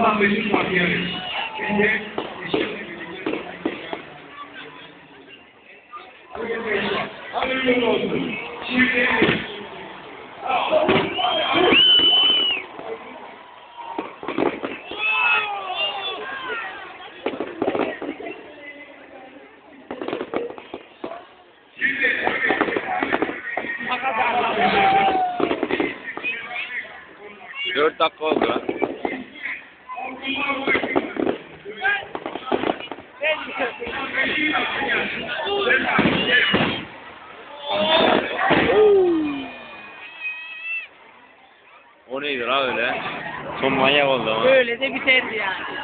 Allah mesut bakıyoruz. Şimdi işimle birlikte Hayırlı olsun. Şimdi Dört dakika oldu öyle? Son manyak oldu ama. Böyle de biterdi yani.